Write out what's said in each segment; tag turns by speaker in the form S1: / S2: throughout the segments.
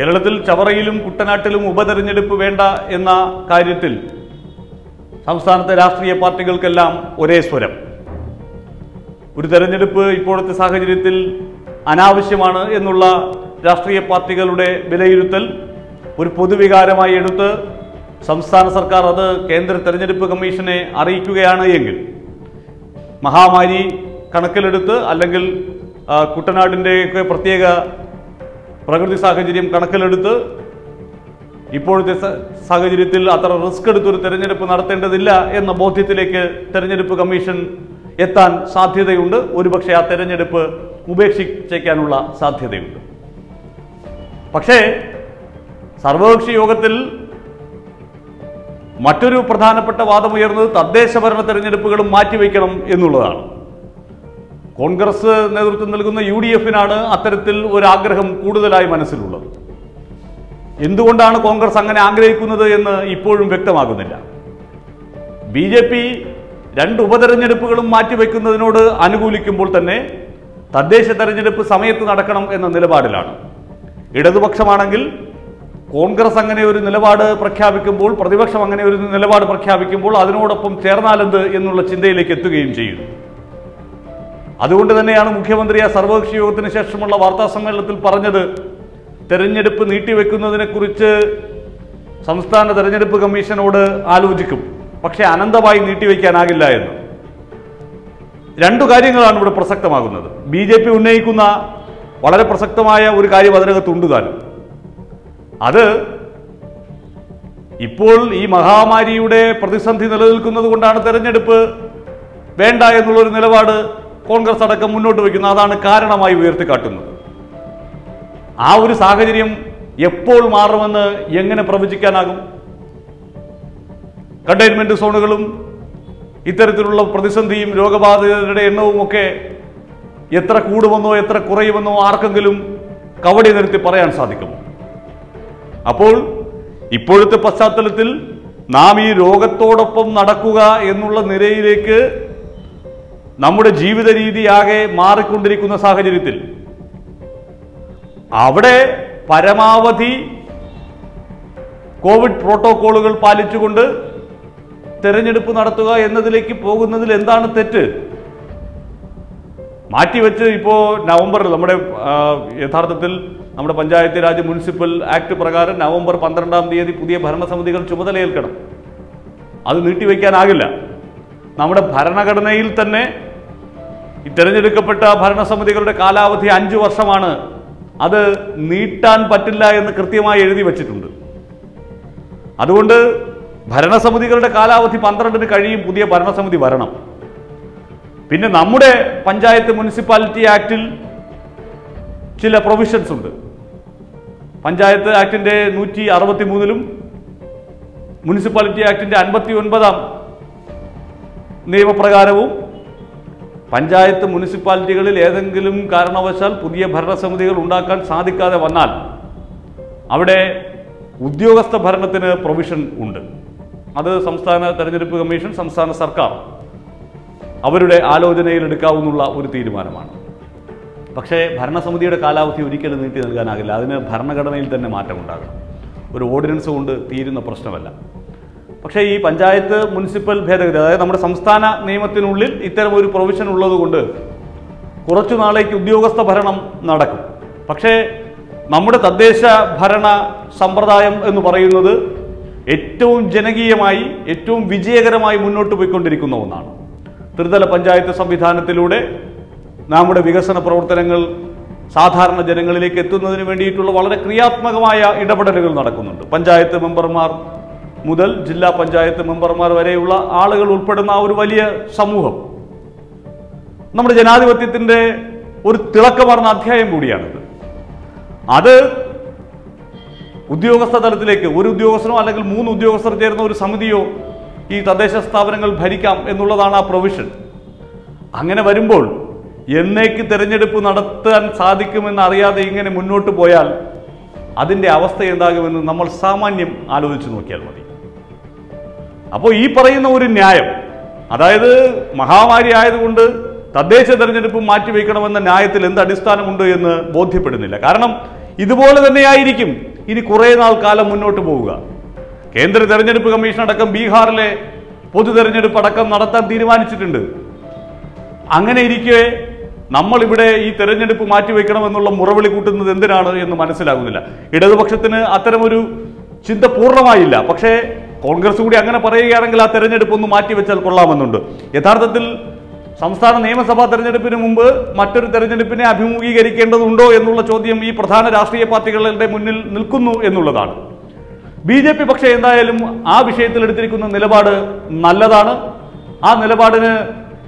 S1: കേരളത്തിൽ ചവറയിലും കുട്ടനാട്ടിലും ഉപതെരഞ്ഞെടുപ്പ് വേണ്ട എന്ന കാര്യത്തിൽ സംസ്ഥാനത്തെ രാഷ്ട്രീയ പാർട്ടികൾക്കെല്ലാം ഒരേ സ്വരം. ഒരു തെരഞ്ഞെടുപ്പ് ഇപ്പോഴത്തെ സാഹചര്യത്തിൽ അനാവശ്യമാണ് എന്നുള്ള രാഷ്ട്രീയ പാർട്ടികളുടെ വിലയിരുത്തൽ ഒരു പൊതുവികാരമായി എടുത്ത് സംസ്ഥാന സർക്കാർ അത് കേന്ദ്ര തെരഞ്ഞെടുപ്പ് കമ്മീഷനെ അറിയിക്കുകയാണ് എങ്കിൽ മഹാമാരി കണക്കിലെടുത്ത് അല്ലെങ്കിൽ കുട്ടനാടിന്റെയൊക്കെ പ്രത്യേക പ്രകൃതി സാഹചര്യം കണക്കിലെടുത്ത് ഇപ്പോഴത്തെ സാഹചര്യത്തിൽ അത്ര റിസ്ക് എടുത്തൊരു തെരഞ്ഞെടുപ്പ് നടത്തേണ്ടതില്ല എന്ന ബോധ്യത്തിലേക്ക് തെരഞ്ഞെടുപ്പ് കമ്മീഷൻ എത്താൻ സാധ്യതയുണ്ട്. ഒരുപക്ഷെ ആ തെരഞ്ഞെടുപ്പ് ഉപേക്ഷിച്ചേക്കാനുള്ള സാധ്യതയുണ്ട്. പക്ഷേ സർവകക്ഷി യോഗത്തിൽ മറ്റൊരു പ്രധാനപ്പെട്ട വാദമുയർന്നത് തദ്ദേശ ഭരണ തെരഞ്ഞെടുപ്പുകളും മാറ്റിവെക്കണം എന്നുള്ളതാണ്. കോൺഗ്രസ് നേതൃത്വം നൽകുന്ന യു ഡി എഫിനാണ് അത്തരത്തിൽ ഒരു ആഗ്രഹം കൂടുതലായി മനസ്സിലുള്ളത്. എന്തുകൊണ്ടാണ് കോൺഗ്രസ് അങ്ങനെ ആഗ്രഹിക്കുന്നത് എന്ന് ഇപ്പോഴും വ്യക്തമാകുന്നില്ല. ബി ജെ പി രണ്ട് ഉപതെരഞ്ഞെടുപ്പുകളും മാറ്റിവെക്കുന്നതിനോട് അനുകൂലിക്കുമ്പോൾ തന്നെ തദ്ദേശ തെരഞ്ഞെടുപ്പ് സമയത്ത് നടക്കണം എന്ന നിലപാടിലാണ്. ഇടതുപക്ഷമാണെങ്കിൽ കോൺഗ്രസ് അങ്ങനെ ഒരു നിലപാട് പ്രഖ്യാപിക്കുമ്പോൾ പ്രതിപക്ഷം അങ്ങനെ ഒരു നിലപാട് പ്രഖ്യാപിക്കുമ്പോൾ അതിനോടൊപ്പം ചേർന്നാലെന്ത് എന്നുള്ള ചിന്തയിലേക്ക് എത്തുകയും ചെയ്യുന്നു അതുകൊണ്ട് തന്നെയാണ് മുഖ്യമന്ത്രി ആ സർവകക്ഷി യോഗത്തിന് ശേഷമുള്ള വാർത്താ സമ്മേളനത്തിൽ പറഞ്ഞത് തെരഞ്ഞെടുപ്പ് നീട്ടിവെക്കുന്നതിനെ കുറിച്ച് സംസ്ഥാന തെരഞ്ഞെടുപ്പ് കമ്മീഷനോട് ആലോചിക്കും. പക്ഷേ അനന്തമായി നീട്ടിവെക്കാനാകില്ല എന്ന്. രണ്ടു കാര്യങ്ങളാണ് ഇവിടെ പ്രസക്തമാകുന്നത്. ബി ജെ പി ഉന്നയിക്കുന്ന വളരെ പ്രസക്തമായ ഒരു കാര്യം അതിനകത്തുണ്ട് താനും. അത് ഇപ്പോൾ ഈ മഹാമാരിയുടെ പ്രതിസന്ധി നിലനിൽക്കുന്നത് കൊണ്ടാണ് തെരഞ്ഞെടുപ്പ് വേണ്ട എന്നുള്ളൊരു നിലപാട് കോൺഗ്രസ് അടക്കം മുന്നോട്ട് വയ്ക്കുന്നത് അതാണ് കാരണമായി ഉയർത്തിക്കാട്ടുന്നത്. ആ ഒരു സാഹചര്യം എപ്പോൾ മാറുമെന്ന് എങ്ങനെ പ്രവചിക്കാനാകും? കണ്ടെയ്ൻമെന്റ് സോണുകളും ഇത്തരത്തിലുള്ള പ്രതിസന്ധിയും രോഗബാധിതരുടെ എണ്ണവും ഒക്കെ എത്ര കൂടുമെന്നോ എത്ര കുറയുമെന്നോ ആർക്കെങ്കിലും കവടി നിരത്തി പറയാൻ സാധിക്കുമോ? അപ്പോൾ ഇപ്പോഴത്തെ പശ്ചാത്തലത്തിൽ നാം ഈ രോഗത്തോടൊപ്പം നടക്കുക എന്നുള്ള നിലയിലേക്ക് നമ്മുടെ ജീവിത രീതിയാകെ മാറിക്കൊണ്ടിരിക്കുന്ന സാഹചര്യത്തിൽ അവിടെ പരമാവധി കോവിഡ് പ്രോട്ടോക്കോളുകൾ പാലിച്ചുകൊണ്ട് തെരഞ്ഞെടുപ്പ് നടത്തുക എന്നതിലേക്ക് പോകുന്നതിൽ എന്താണ് തെറ്റ്? മാറ്റിവെച്ച് ഇപ്പോൾ നവംബറിൽ നമ്മുടെ യഥാർത്ഥത്തിൽ നമ്മുടെ പഞ്ചായത്ത് രാജ് മുനിസിപ്പൽ ആക്ട് പ്രകാരം നവംബർ പന്ത്രണ്ടാം തീയതി പുതിയ ഭരണസമിതികൾ ചുമതലയേൽക്കണം. അത് നീട്ടിവെക്കാനാകില്ല. നമ്മുടെ ഭരണഘടനയിൽ തന്നെ ഈ തെരഞ്ഞെടുക്കപ്പെട്ട ഭരണസമിതികളുടെ കാലാവധി അഞ്ചു വർഷമാണ്. അത് നീട്ടാൻ പറ്റില്ല എന്ന് കൃത്യമായി എഴുതി വച്ചിട്ടുണ്ട്. അതുകൊണ്ട് ഭരണസമിതികളുടെ കാലാവധി പന്ത്രണ്ടിന് കഴിയും പുതിയ ഭരണസമിതി വരണം. പിന്നെ നമ്മുടെ പഞ്ചായത്ത് മുനിസിപ്പാലിറ്റി ആക്ടിൽ ചില പ്രൊവിഷൻസ് ഉണ്ട്. പഞ്ചായത്ത് ആക്ടിന്റെ നൂറ്റി അറുപത്തി മൂന്നിലും മുനിസിപ്പാലിറ്റി ആക്ടിന്റെ അൻപത്തി ഒൻപതാം നിയമപ്രകാരവും പഞ്ചായത്ത് മുനിസിപ്പാലിറ്റികളിൽ ഏതെങ്കിലും കാരണവശാൽ പുതിയ ഭരണസമിതികൾ ഉണ്ടാക്കാൻ സാധിക്കാതെ വന്നാൽ അവിടെ ഉദ്യോഗസ്ഥ ഭരണത്തിന് പ്രൊവിഷൻ ഉണ്ട്. അത് സംസ്ഥാന തെരഞ്ഞെടുപ്പ് കമ്മീഷൻ സംസ്ഥാന സർക്കാർ അവരുടെ ആലോചനയിൽ എടുക്കാവുന്ന ഒരു തീരുമാനമാണ്. പക്ഷേ ഭരണസമിതിയുടെ കാലാവധി ഒരിക്കലും നീട്ടി നൽകാനാകില്ല. അതിന് ഭരണഘടനയിൽ തന്നെ മാറ്റമുണ്ടാകണം. ഒരു ഓർഡിനൻസ് കൊണ്ട് തീരുന്ന പ്രശ്നമല്ല. പക്ഷേ ഈ പഞ്ചായത്ത് മുനിസിപ്പൽ ഭേദഗതി അതായത് നമ്മുടെ സംസ്ഥാന നിയമത്തിനുള്ളിൽ ഇത്തരം ഒരു പ്രൊവിഷൻ ഉള്ളതുകൊണ്ട് കുറച്ചു നാളേക്ക് ഉദ്യോഗസ്ഥ ഭരണം നടക്കും. പക്ഷേ നമ്മുടെ തദ്ദേശ ഭരണ സമ്പ്രദായം എന്ന് പറയുന്നത് ഏറ്റവും ജനകീയമായി ഏറ്റവും വിജയകരമായി മുന്നോട്ട് പോയിക്കൊണ്ടിരിക്കുന്ന ഒന്നാണ്. ത്രിതല പഞ്ചായത്ത് സംവിധാനത്തിലൂടെ നമ്മുടെ വികസന പ്രവർത്തനങ്ങൾ സാധാരണ ജനങ്ങളിലേക്ക് എത്തുന്നതിന് വേണ്ടിയിട്ടുള്ള വളരെ ക്രിയാത്മകമായ ഇടപെടലുകൾ നടക്കുന്നുണ്ട്. പഞ്ചായത്ത് മെമ്പർമാർ മുതൽ ജില്ലാ പഞ്ചായത്ത് മെമ്പർമാർ വരെയുള്ള ആളുകൾ ഉൾപ്പെടുന്ന ഒരു വലിയ സമൂഹം. നമ്മുടെ ജനാധിപത്യത്തിന്റെ ഒരു തിളക്കമാർന്ന അധ്യായം കൂടിയാണിത്. അത് ഉദ്യോഗസ്ഥ തലത്തിലേക്ക് ഒരു ഉദ്യോഗസ്ഥനോ അല്ലെങ്കിൽ മൂന്ന് ഉദ്യോഗസ്ഥർ ചേരുന്ന ഒരു സമിതിയോ ഈ തദ്ദേശ സ്ഥാപനങ്ങൾ ഭരിക്കാം എന്നുള്ളതാണ് ആ പ്രൊവിഷൻ. അങ്ങനെ വരുമ്പോൾ എന്നേക്ക് തിരഞ്ഞെടുപ്പ് നടത്താൻ സാധിക്കുമെന്ന് അറിയാതെ ഇങ്ങനെ മുന്നോട്ട് പോയാൽ അതിന്റെ അവസ്ഥ എന്താകുമെന്ന് നമ്മൾ സാമാന്യം ആലോചിച്ച് നോക്കിയാൽ മതി. അപ്പോൾ ഈ പറയുന്ന ഒരു ന്യായം അതായത് മഹാമാരി ആയതുകൊണ്ട് തദ്ദേശ തെരഞ്ഞെടുപ്പ് മാറ്റിവെക്കണമെന്ന ന്യായത്തിൽ എന്ത് അടിസ്ഥാനമുണ്ട് എന്ന് ബോധ്യപ്പെടുന്നില്ല. കാരണം ഇതുപോലെ തന്നെയായിരിക്കും ഇനി കുറേ നാൾ കാലം മുന്നോട്ട് പോവുക. കേന്ദ്ര തെരഞ്ഞെടുപ്പ് കമ്മീഷൻ അടക്കം ബീഹാറിലെ പൊതു തെരഞ്ഞെടുപ്പ് അടക്കം നടത്താൻ തീരുമാനിച്ചിട്ടുണ്ട്. അങ്ങനെ ഇരിക്കെ നമ്മളിവിടെ ഈ തെരഞ്ഞെടുപ്പ് മാറ്റിവെക്കണമെന്നുള്ള മുറവിളി കൂട്ടുന്നത് എന്തിനാണ് എന്ന് മനസ്സിലാകുന്നില്ല. ഇടതുപക്ഷത്തിന് അത്തരമൊരു ചിന്ത പൂർണമായില്ല. പക്ഷേ കോൺഗ്രസ് കൂടി അങ്ങനെ പറയുകയാണെങ്കിൽ ആ തെരഞ്ഞെടുപ്പ് ഒന്ന് മാറ്റിവെച്ചാൽ കൊള്ളാമെന്നുണ്ട്. യഥാർത്ഥത്തിൽ സംസ്ഥാന നിയമസഭാ തെരഞ്ഞെടുപ്പിന് മുമ്പ് മറ്റൊരു തെരഞ്ഞെടുപ്പിനെ അഭിമുഖീകരിക്കേണ്ടതുണ്ടോ എന്നുള്ള ചോദ്യം ഈ പ്രധാന രാഷ്ട്രീയ പാർട്ടികളുടെ മുന്നിൽ നിൽക്കുന്നു എന്നുള്ളതാണ്. ബി ജെ പി പക്ഷേ എന്തായാലും ആ വിഷയത്തിൽ എടുത്തിരിക്കുന്ന നിലപാട് നല്ലതാണ്. ആ നിലപാടിന്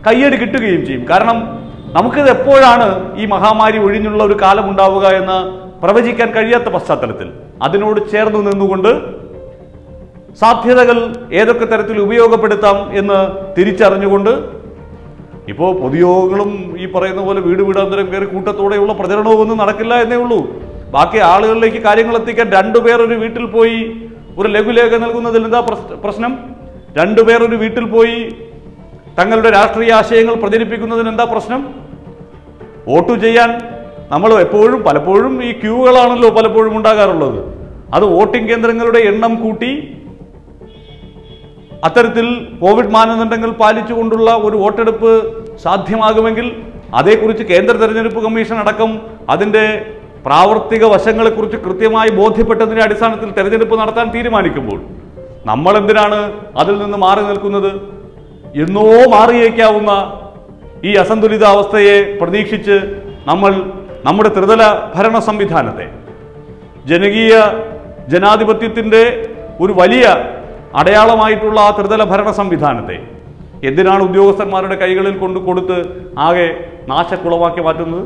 S1: കയ്യടി കിട്ടുകയും ചെയ്യും. കാരണം നമുക്കിത് എപ്പോഴാണ് ഈ മഹാമാരി ഒഴിഞ്ഞുള്ള ഒരു കാലം ഉണ്ടാവുക എന്ന് പ്രവചിക്കാൻ കഴിയാത്ത പശ്ചാത്തലത്തിൽ? അതിനോട് ചേർന്ന് നിന്നുകൊണ്ട് സാധ്യതകൾ ഏതൊക്കെ തരത്തിൽ ഉപയോഗപ്പെടുത്താം എന്ന് തിരിച്ചറിഞ്ഞുകൊണ്ട് ഇപ്പോൾ പൊതുയോഗങ്ങളും ഈ പറയുന്ന പോലെ വീട് വീടാന്തരം കയറി കൂട്ടത്തോടെയുള്ള പ്രചരണവും ഒന്നും നടക്കില്ല എന്നേ ഉള്ളൂ. ബാക്കി ആളുകളിലേക്ക് കാര്യങ്ങൾ എത്തിക്കാൻ രണ്ടുപേർ ഒരു വീട്ടിൽ പോയി ഒരു ലഘുലേഖ നൽകുന്നതിൽ എന്താ പ്രശ്നം? രണ്ടുപേർ ഒരു വീട്ടിൽ പോയി തങ്ങളുടെ രാഷ്ട്രീയ ആശയങ്ങൾ പ്രചരിപ്പിക്കുന്നതിന് എന്താ പ്രശ്നം? വോട്ട് ചെയ്യാൻ നമ്മൾ എപ്പോഴും പലപ്പോഴും ഈ ക്യൂകളാണല്ലോ പലപ്പോഴും ഉണ്ടാകാറുള്ളത്. അത് വോട്ടിംഗ് കേന്ദ്രങ്ങളുടെ എണ്ണം കൂട്ടി അത്തരത്തിൽ കോവിഡ് മാനദണ്ഡങ്ങൾ പാലിച്ചുകൊണ്ടുള്ള ഒരു വോട്ടെടുപ്പ് സാധ്യമാകുമെങ്കിൽ അതേക്കുറിച്ച് കേന്ദ്ര തെരഞ്ഞെടുപ്പ് കമ്മീഷൻ അടക്കം അതിന്റെ പ്രാവർത്തിക വശങ്ങളെക്കുറിച്ച് കൃത്യമായി ബോധ്യപ്പെട്ടതിന്റെ അടിസ്ഥാനത്തിൽ തെരഞ്ഞെടുപ്പ് നടത്താൻ തീരുമാനിക്കുമ്പോൾ നമ്മൾ എന്തിനാണ് അതിൽ നിന്ന് മാറി നിൽക്കുന്നത്? എന്നോ മാറിയേക്കാവുന്ന ഈ അസന്തുലിതാവസ്ഥയെ പ്രതീക്ഷിച്ച് നമ്മൾ നമ്മുടെ ത്രിതല ഭരണ സംവിധാനത്തെ ജനകീയ ജനാധിപത്യത്തിന്റെ ഒരു വലിയ അടയാളമായിട്ടുള്ള ആ ത്രിതല ഭരണ സംവിധാനത്തെ എന്തിനാണ് ഉദ്യോഗസ്ഥന്മാരുടെ കൈകളിൽ കൊണ്ട് കൊടുത്ത് ആകെ നാശക്കുളമാക്കി മാറ്റുന്നത്?